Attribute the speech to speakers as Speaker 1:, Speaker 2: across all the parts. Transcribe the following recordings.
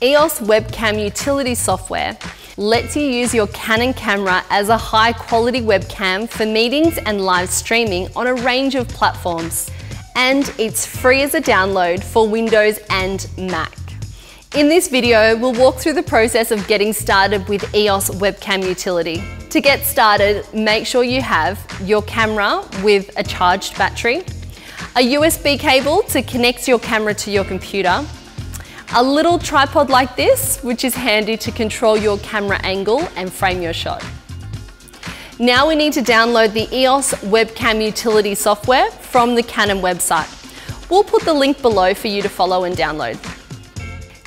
Speaker 1: EOS Webcam Utility software lets you use your Canon camera as a high quality webcam for meetings and live streaming on a range of platforms. And it's free as a download for Windows and Mac. In this video, we'll walk through the process of getting started with EOS Webcam Utility. To get started, make sure you have your camera with a charged battery, a USB cable to connect your camera to your computer, a little tripod like this, which is handy to control your camera angle and frame your shot. Now we need to download the EOS Webcam Utility software from the Canon website. We'll put the link below for you to follow and download.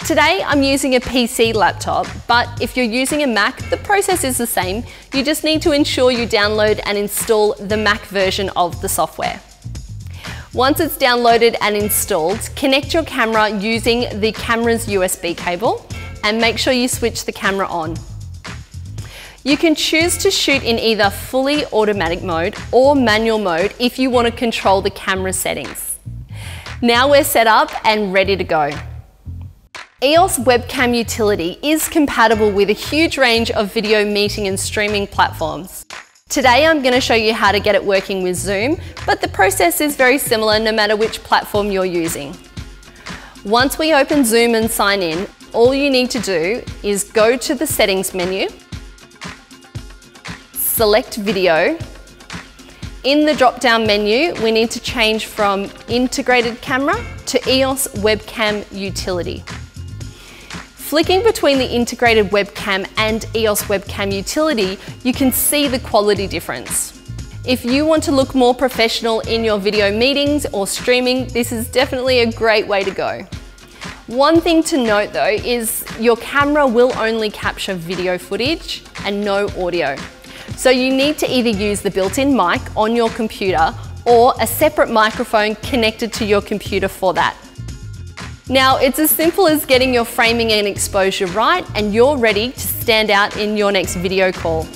Speaker 1: Today I'm using a PC laptop, but if you're using a Mac, the process is the same. You just need to ensure you download and install the Mac version of the software. Once it's downloaded and installed, connect your camera using the camera's USB cable and make sure you switch the camera on. You can choose to shoot in either fully automatic mode or manual mode if you want to control the camera settings. Now we're set up and ready to go. EOS Webcam Utility is compatible with a huge range of video meeting and streaming platforms. Today I'm going to show you how to get it working with Zoom, but the process is very similar no matter which platform you're using. Once we open Zoom and sign in, all you need to do is go to the settings menu, select video. In the drop-down menu, we need to change from integrated camera to EOS webcam utility. Flicking between the integrated webcam and EOS webcam utility, you can see the quality difference. If you want to look more professional in your video meetings or streaming, this is definitely a great way to go. One thing to note though is your camera will only capture video footage and no audio. So you need to either use the built-in mic on your computer or a separate microphone connected to your computer for that. Now, it's as simple as getting your framing and exposure right and you're ready to stand out in your next video call.